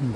うん